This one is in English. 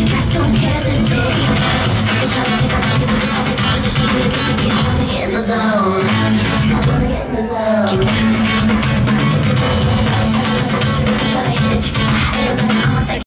you guys don't care.